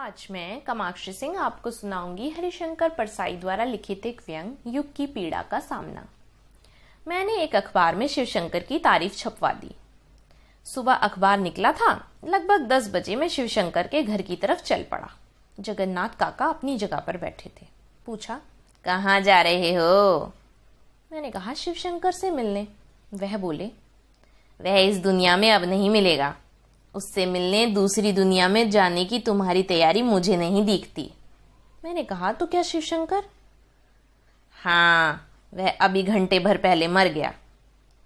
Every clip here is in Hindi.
आज मैं कामाक्षी सिंह आपको सुनाऊँगी हरिशंकर परसाई द्वारा लिखित एक व्यंग, युग की पीड़ा का सामना। मैंने एक अखबार में शिवशंकर की तारीफ़ छपवा दी। सुबह अखबार निकला था, लगभग दस बजे मैं शिवशंकर के घर की तरफ़ चल पड़ा। जगन्नाथ काका अपनी जगह पर बैठे थे। पूछा, कहाँ जा रहे हो? मैंने कहा, शिवशंकर से मिलने। वह बोले, वह इस दुनिया में अब नहीं मिलेगा। उससे मिलने दूसरी दुनिया में जाने की तुम्हारी तैयारी मुझे नहीं दिखती। मैंने कहा तो क्या शिवशंकर? हाँ वह अभी घंटे भर पहले मर गया।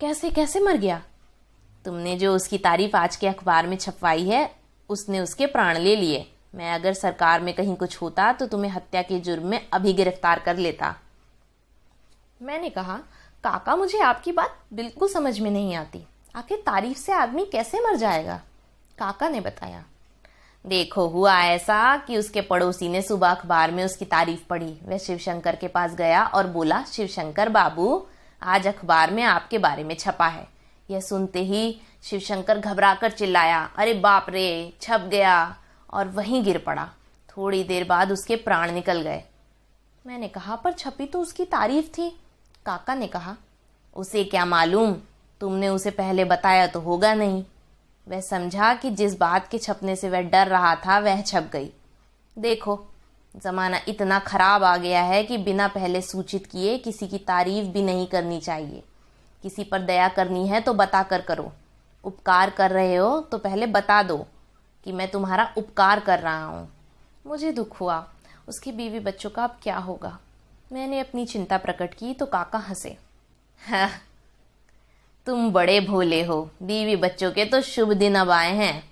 कैसे कैसे मर गया? तुमने जो उसकी तारीफ़ आज के अखबार में छपवाई है, उसने उसके प्राण ले लिए। मैं अगर सरकार में कहीं कुछ होता तो तुम्हें हत्या के जुर्म में अभी गिरफ़्तार कर लेता। मैंने कहा, काका, मुझे आपकी बात बिल्कुल समझ में नहीं आती। आखिर तारीफ़ से आदमी कैसे मर जाएगा? काका ने बताया। देखो, हुआ ऐसा कि उसके पड़ोसी ने सुबह अखबार में उसकी तारीफ़ पढ़ी। वह शिवशंकर के पास गया और बोला, शिवशंकर बाबू, आज अखबार में आपके बारे में छपा है। यह सुनते ही शिवशंकर घबराकर चिल्लाया, अरे बाप रे, छप गया। और वहीं गिर पड़ा। थोड़ी देर बाद उसके प्राण निकल गए। मैंने कहा, पर छपी तो उसकी तारीफ़ थी। काका ने कहा, उसे क्या मालूम? तुमने उसे पहले बताया तो होगा नहीं। वह समझा कि जिस बात के छपने से वह डर रहा था, वह छप गई। देखो, जमाना इतना खराब आ गया है कि बिना पहले सूचित किए किसी की तारीफ़ भी नहीं करनी चाहिए। किसी पर दया करनी है तो बता कर करो। उपकार कर रहे हो तो पहले बता दो कि मैं तुम्हारा उपकार कर रहा हूँ। मुझे दुख हुआ। उसकी बीवी बच्चों का अब क्या होगा? मैंने अपनी चिंता प्रकट की तो काका हंसे। हाँ तुम बड़े भोले हो, बीवी बच्चों के तो शुभ दिन अब आए हैं।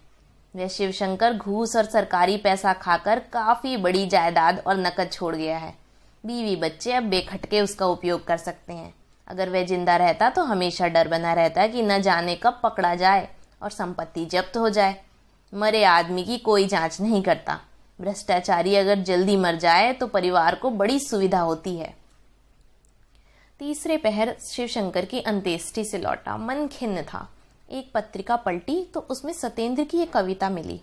वह शिवशंकर घूस और सरकारी पैसा खाकर काफ़ी बड़ी जायदाद और नकद छोड़ गया है। बीवी बच्चे अब बेखटके उसका उपयोग कर सकते हैं। अगर वह ज़िंदा रहता तो हमेशा डर बना रहता कि न जाने कब पकड़ा जाए और संपत्ति जब्त हो जाए। मरे आदमी की कोई जाँच नहीं करता। भ्रष्टाचारी अगर जल्दी मर जाए तो परिवार को बड़ी सुविधा होती है। तीसरे पहर शिवशंकर की अंत्येष्टि से लौटा। मन खिन्न था। एक पत्रिका पलटी तो उसमें सतेंद्र की एक कविता मिली।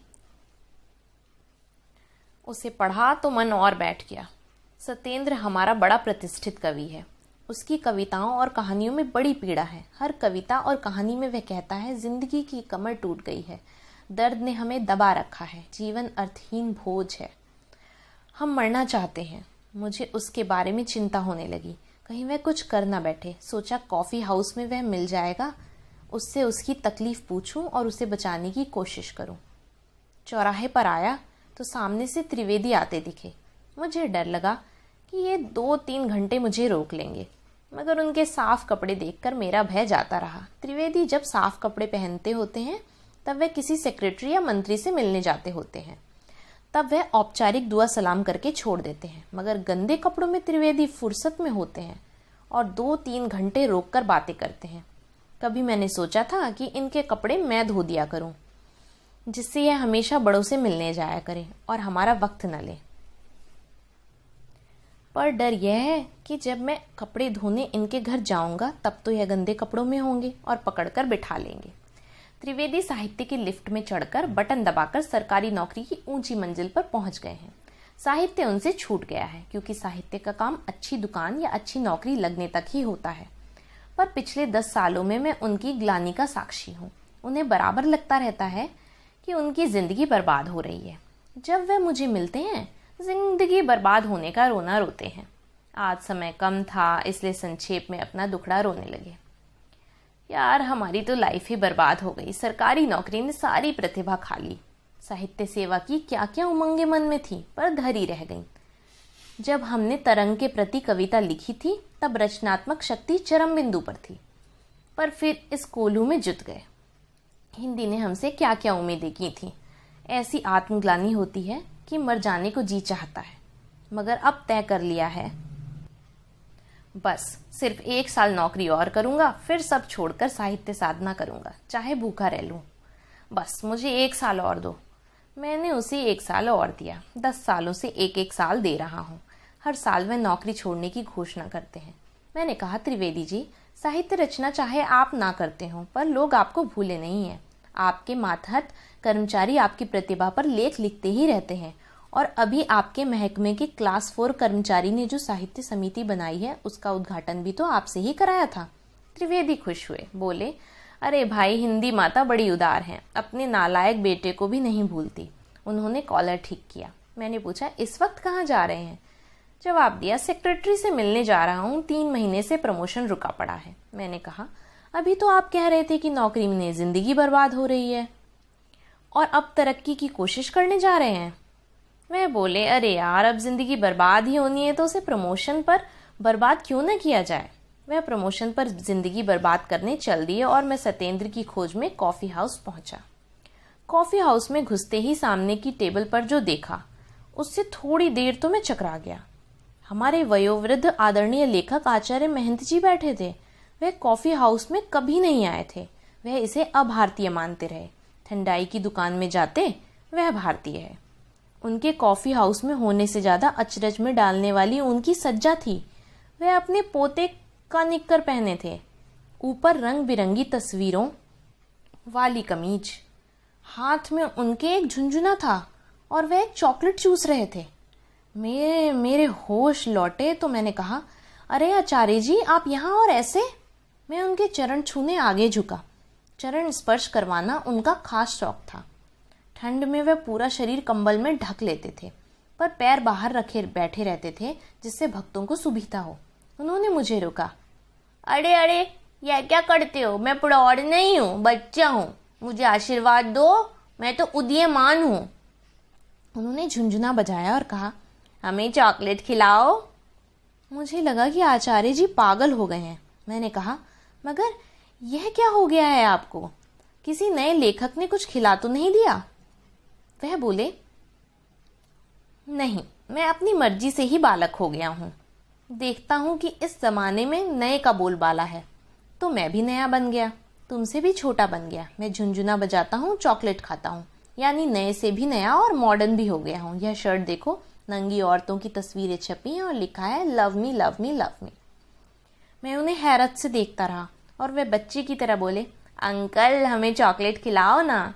उसे पढ़ा तो मन और बैठ गया। सतेंद्र हमारा बड़ा प्रतिष्ठित कवि है। उसकी कविताओं और कहानियों में बड़ी पीड़ा है। हर कविता और कहानी में वह कहता है, ज़िंदगी की कमर टूट गई है। दर्द ने हमें दबा रखा है। जीवन अर्थहीन भोज है। हम मरना चाहते हैं। मुझे उसके बारे में चिंता होने लगी। कहीं वह कुछ कर ना बैठे। सोचा कॉफ़ी हाउस में वह मिल जाएगा। उससे उसकी तकलीफ़ पूछूँ और उसे बचाने की कोशिश करूँ। चौराहे पर आया तो सामने से त्रिवेदी आते दिखे। मुझे डर लगा कि ये दो तीन घंटे मुझे रोक लेंगे। मगर उनके साफ़ कपड़े देखकर मेरा भय जाता रहा। त्रिवेदी जब साफ़ कपड़े पहनते होते हैं, तब वे किसी सेक्रेटरी या मंत्री से मिलने जाते होते हैं। तब वह औपचारिक दुआ सलाम करके छोड़ देते हैं। मगर गंदे कपड़ों में त्रिवेदी फुर्सत में होते हैं और दो तीन घंटे रोक कर बातें करते हैं। कभी मैंने सोचा था कि इनके कपड़े मैं धो दिया करूँ, जिससे यह हमेशा बड़ों से मिलने जाया करें और हमारा वक्त न ले। पर डर यह है कि जब मैं कपड़े धोने इनके घर जाऊँगा, तब तो यह गंदे कपड़ों में होंगे और पकड़कर बिठा लेंगे। त्रिवेदी साहित्य की लिफ्ट में चढ़कर बटन दबाकर सरकारी नौकरी की ऊँची मंजिल पर पहुँच गए हैं। साहित्य उनसे छूट गया है, क्योंकि साहित्य का काम अच्छी दुकान या अच्छी नौकरी लगने तक ही होता है। पर पिछले दस सालों में मैं उनकी ग्लानी का साक्षी हूँ। उन्हें बराबर लगता रहता है कि उनकी ज़िंदगी बर्बाद हो रही है। जब वे मुझे मिलते हैं, ज़िंदगी बर्बाद होने का रोना रोते हैं। आज समय कम था, इसलिए संक्षेप में अपना दुखड़ा रोने लगे। यार, हमारी तो लाइफ ही बर्बाद हो गई। सरकारी नौकरी ने सारी प्रतिभा खा ली। साहित्य सेवा की क्या क्या उमंगे मन में थी, पर धरी रह गई। जब हमने तरंग के प्रति कविता लिखी थी, तब रचनात्मक शक्ति चरम बिंदु पर थी। पर फिर इस कोल्हू में जुट गए। हिंदी ने हमसे क्या क्या उम्मीदें की थी? ऐसी आत्मग्लानी होती है कि मर जाने को जी चाहता है, मगर अब तय कर लिया है बस, सिर्फ़ एक साल नौकरी और करूँगा, फिर सब छोड़कर साहित्य साधना करूँगा, चाहे भूखा रह लूँ। बस, मुझे एक साल और दो। मैंने उसे एक साल और दिया। दस सालों से एक एक साल दे रहा हूँ। हर साल वह नौकरी छोड़ने की घोषणा करते हैं। मैंने कहा, त्रिवेदी जी, साहित्य रचना चाहे आप ना करते हो, पर लोग आपको भूले नहीं हैं। आपके मातहत कर्मचारी आपकी प्रतिभा पर लेख लिखते ही रहते हैं। और अभी आपके महकमे के क्लास फोर कर्मचारी ने जो साहित्य समिति बनाई है, उसका उद्घाटन भी तो आपसे ही कराया था। त्रिवेदी खुश हुए, बोले, अरे भाई, हिंदी माता बड़ी उदार हैं, अपने नालायक बेटे को भी नहीं भूलती। उन्होंने कॉलर ठीक किया। मैंने पूछा, इस वक्त कहाँ जा रहे हैं? जवाब दिया, सेक्रेटरी से मिलने जा रहा हूँ, तीन महीने से प्रमोशन रुका पड़ा है। मैंने कहा, अभी तो आप कह रहे थे कि नौकरी में ज़िंदगी बर्बाद हो रही है और अब तरक्की की कोशिश करने जा रहे हैं। वह बोले, अरे यार, अब ज़िंदगी बर्बाद ही होनी है तो उसे प्रमोशन पर बर्बाद क्यों न किया जाए? वह प्रमोशन पर ज़िंदगी बर्बाद करने चल दिए और मैं सत्येंद्र की खोज में कॉफ़ी हाउस पहुँचा। कॉफ़ी हाउस में घुसते ही सामने की टेबल पर जो देखा, उससे थोड़ी देर तो मैं चकरा गया। हमारे वयोवृद्ध आदरणीय लेखक आचार्य महंत जी बैठे थे। वह कॉफ़ी हाउस में कभी नहीं आए थे। वह इसे अभारतीय मानते रहे। ठंडाई की दुकान में जाते, वह भारतीय है। उनके कॉफ़ी हाउस में होने से ज़्यादा अचरज में डालने वाली उनकी सज्जा थी। वह अपने पोते का निक्कर पहने थे। ऊपर रंग बिरंगी तस्वीरों वाली कमीज। हाथ में उनके एक झुंझुना था और वह चॉकलेट चूस रहे थे। मेरे मेरे होश लौटे तो मैंने कहा। अरे आचार्य जी, आप यहाँ और ऐसे? मैं उनके चरण छूने आगे झुका। चरण स्पर्श करवाना उनका खास शौक था। ठंड में वह पूरा शरीर कंबल में ढक लेते थे, पर पैर बाहर रखे बैठे रहते थे, जिससे भक्तों को सुविधा हो। उन्होंने मुझे रोका। अरे अरे, यह क्या करते हो? मैं प्रौढ़ नहीं हूँ, बच्चा हूँ। मुझे आशीर्वाद दो, मैं तो उदीयमान हूँ। उन्होंने झुंझुना बजाया और कहा, हमें चॉकलेट खिलाओ। मुझे लगा कि आचार्य जी पागल हो गए हैं। मैंने कहा, मगर यह क्या हो गया है आपको? किसी नए लेखक ने कुछ खिला तो नहीं दिया? वह बोले, नहीं, मैं अपनी मर्ज़ी से ही बालक हो गया हूँ। देखता हूँ कि इस जमाने में नए का बोलबाला है। तो मैं भी नया बन गया, तुमसे भी छोटा बन गया। मैं झुंझुना बजाता हूँ, चॉकलेट खाता हूँ। यानी नए से भी नया और मॉडर्न भी हो गया हूँ। यह शर्ट देखो, नंगी औरतों की तस्वीरें छपी हैं और लिखा है, love me love me love me. मैं उन्हें हैरत से देखता रहा और वह बच्चे की तरह बोले, अंकल, हमें चॉकलेट खिलाओ ना।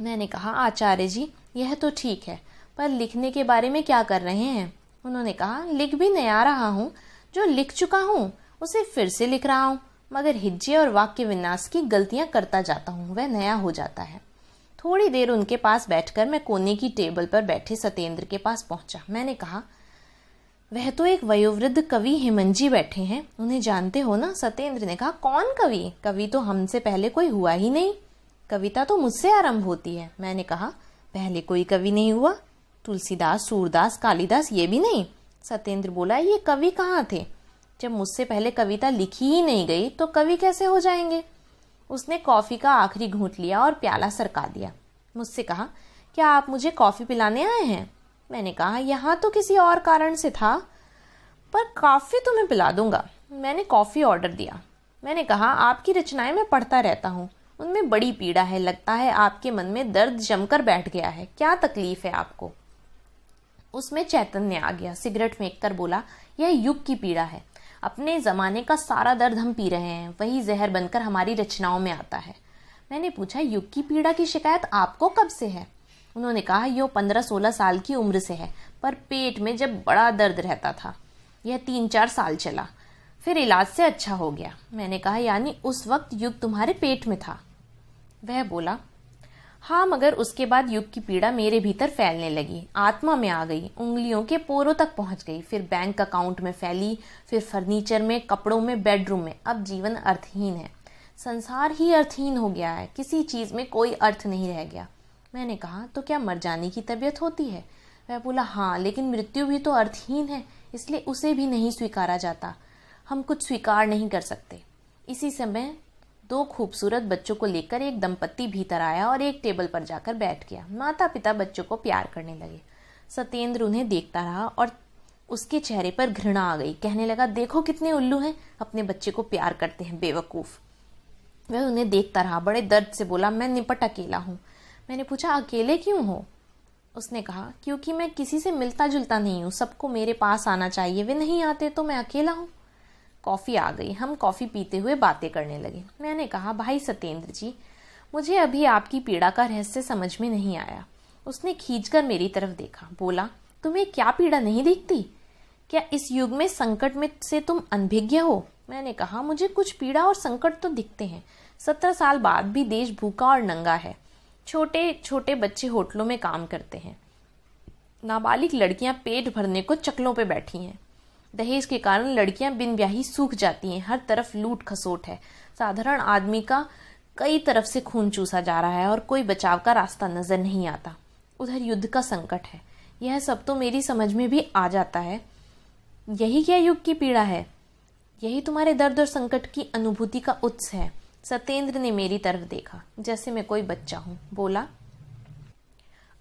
मैंने कहा, आचार्य जी, यह तो ठीक है, पर लिखने के बारे में क्या कर रहे हैं? उन्होंने कहा, लिख भी नया रहा हूँ, जो लिख चुका हूँ, उसे फिर से लिख रहा हूँ, मगर हिज्जे और वाक्य विन्यास की गलतियाँ करता जाता हूँ, वह नया हो जाता है। थोड़ी देर उनके पास बैठकर मैं कोने की टेबल पर बैठे सत्येंद्र के पास पहुँचा। मैंने कहा, वह तो एक वयोवृद्ध कवि हेमंजी बैठे हैं, उन्हें जानते हो ना? सत्येंद्र ने कहा, कौन कवि? कवि तो हमसे पहले कोई हुआ ही नहीं। कविता तो मुझसे आरंभ होती है। मैंने कहा, पहले कोई कवि नहीं हुआ। तुलसीदास, सूरदास, कालिदास, ये भी नहीं। सत्येंद्र बोला, ये कवि कहाँ थे? जब मुझसे पहले कविता लिखी ही नहीं गई तो कवि कैसे हो जाएँगे? उसने कॉफ़ी का आखिरी घूंट लिया और प्याला सरका दिया। मुझसे कहा, क्या आप मुझे कॉफ़ी पिलाने आए हैं? मैंने कहा, यहाँ तो किसी और कारण से था, पर कॉफ़ी तो मैं पिला दूँगा। मैंने कॉफ़ी ऑर्डर दिया। मैंने कहा, आपकी रचनाएँ मैं पढ़ता रहता हूँ। उनमें बड़ी पीड़ा है, लगता है आपके मन में दर्द जमकर बैठ गया है। क्या तकलीफ़ है आपको? उसमें चैतन्य आ गया। सिगरेट फेंक कर बोला, यह युग की पीड़ा है। अपने जमाने का सारा दर्द हम पी रहे हैं, वही जहर बनकर हमारी रचनाओं में आता है। मैंने पूछा, युग की पीड़ा की शिकायत आपको कब से है? उन्होंने कहा, यो पंद्रह सोलह साल की उम्र से है, पर पेट में जब बड़ा दर्द रहता था, यह तीन चार साल चला। फिर इलाज से अच्छा हो गया। मैंने कहा, यानी उस वक्त युग तुम्हारे पेट में था। वह बोला हाँ मगर उसके बाद युग की पीड़ा मेरे भीतर फैलने लगी। आत्मा में आ गई, उंगलियों के पोरों तक पहुँच गई, फिर बैंक अकाउंट में फैली, फिर फर्नीचर में, कपड़ों में, बेडरूम में। अब जीवन अर्थहीन है। संसार ही अर्थहीन हो गया है। किसी चीज़ में कोई अर्थ नहीं रह गया। मैंने कहा तो क्या मर जाने की तबीयत होती है? वह बोला हाँ लेकिन मृत्यु भी तो अर्थहीन है, इसलिए उसे भी नहीं स्वीकारा जाता। हम कुछ स्वीकार नहीं कर सकते। इसी समय दो खूबसूरत बच्चों को लेकर एक दंपत्ति भीतर आया और एक टेबल पर जाकर बैठ गया। माता पिता बच्चों को प्यार करने लगे। सत्येंद्र उन्हें देखता रहा और उसके चेहरे पर घृणा आ गई। कहने लगा, देखो कितने उल्लू हैं। अपने बच्चे को प्यार करते हैं, बेवकूफ़। वह उन्हें देखता रहा, बड़े दर्द से बोला, मैं निपट अकेला हूँ। मैंने पूछा, अकेले क्यों हो? उसने कहा, क्योंकि मैं किसी से मिलता जुलता नहीं हूँ। सबको मेरे पास आना चाहिए। वे नहीं आते तो मैं अकेला हूँ। कॉफ़ी आ गई। हम कॉफ़ी पीते हुए बातें करने लगे। मैंने कहा, भाई सत्येंद्र जी, मुझे अभी आपकी पीड़ा का रहस्य समझ में नहीं आया। उसने खींचकर मेरी तरफ़ देखा। बोला, तुम्हें क्या पीड़ा नहीं दिखती? क्या इस युग में संकट में से तुम अनभिज्ञ हो? मैंने कहा, मुझे कुछ पीड़ा और संकट तो दिखते हैं। सत्रह साल बाद भी देश भूखा और नंगा है। छोटे छोटे बच्चे होटलों में काम करते हैं। नाबालिग लड़कियाँ पेट भरने को चकलों पे बैठी हैं। दहेज के कारण लड़कियाँ बिन ब्याही सूख जाती हैं। हर तरफ़ लूट खसोट है। साधारण आदमी का कई तरफ़ से खून चूसा जा रहा है और कोई बचाव का रास्ता नज़र नहीं आता। उधर युद्ध का संकट है। यह सब तो मेरी समझ में भी आ जाता है। यही क्या युग की पीड़ा है? यही तुम्हारे दर्द और संकट की अनुभूति का उत्स है। सत्येंद्र ने मेरी तरफ़ देखा। जैसे मैं कोई बच्चा हूँ। बोला,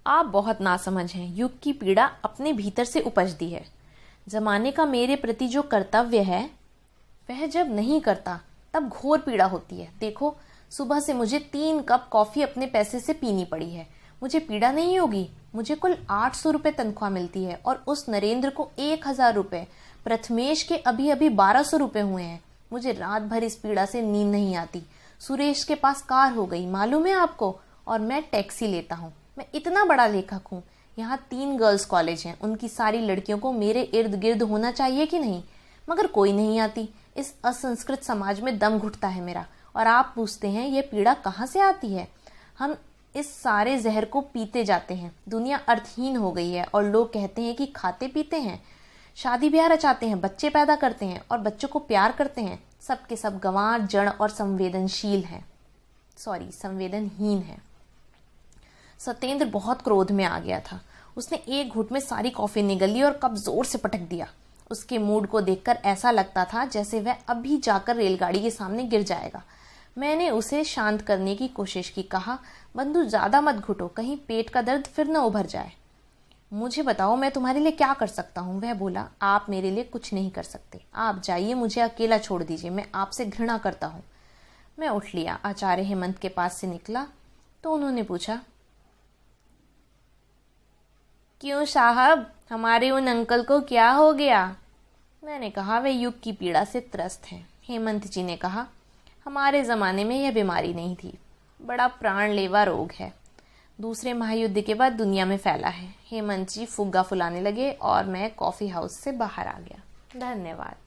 आप बहुत नासमझ हैं। युग की पीड़ा अपने भीतर से उपजती है। जमाने का मेरे प्रति जो कर्तव्य है, वह जब नहीं करता, तब घोर पीड़ा होती है। देखो, सुबह से मुझे तीन कप कॉफ़ी अपने पैसे से पीनी पड़ी है। मुझे पीड़ा नहीं होगी? मुझे कुल आठ सौ रुपये तनख्वाह मिलती है और उस नरेंद्र को एक हज़ार रुपये प्रथमेश के अभी अभी बारह सौ रुपये हुए हैं। मुझे रात भर इस पीड़ा से नींद नहीं आती। सुरेश के पास कार हो गई। मालूम है आपको? और मैं टैक्सी लेता हूँ। मैं इतना बड़ा लेखक हूँ। यहाँ तीन गर्ल्स कॉलेज हैं। उनकी सारी लड़कियों को मेरे इर्द गिर्द होना चाहिए कि नहीं? मगर कोई नहीं आती। इस असंस्कृत समाज में दम घुटता है मेरा। और आप पूछते हैं, ये पीड़ा कहाँ से आती है? हम इस सारे जहर को पीते जाते हैं। दुनिया अर्थहीन हो गई है और लोग कहते हैं कि खाते पीते हैं। शादी ब्याह रचाते हैं, बच्चे पैदा करते हैं और बच्चों को प्यार करते हैं। सब सब गंवार, जड़ और संवेदनशील हैं। सॉरी संवेदनहीन है। सत्येंद्र बहुत क्रोध में आ गया था। उसने एक घुट में सारी कॉफ़ी निगल ली और कप ज़ोर से पटक दिया। उसके मूड को देखकर ऐसा लगता था जैसे वह अभी जाकर रेलगाड़ी के सामने गिर जाएगा। मैंने उसे शांत करने की कोशिश की, कहा, बंधु, ज़्यादा मत घुटो, कहीं पेट का दर्द फिर न उभर जाए। मुझे बताओ, मैं तुम्हारे लिए क्या कर सकता हूँ? वह बोला, आप मेरे लिए कुछ नहीं कर सकते। आप जाइए, मुझे अकेला छोड़ दीजिए, मैं आपसे घृणा करता हूँ। मैं उठ लिया। आचार्य हेमंत के पास से निकला तो उन्होंने पूछा क्यों साहब? हमारे उन अंकल को क्या हो गया? मैंने कहा, वे युग की पीड़ा से त्रस्त हैं। हेमंत जी ने कहा, हमारे ज़माने में यह बीमारी नहीं थी। बड़ा प्राणलेवा रोग है। दूसरे महायुद्ध के बाद दुनिया में फैला है। हेमंत जी फुग्गा फुलाने लगे और मैं कॉफ़ी हाउस से बाहर आ गया। धन्यवाद।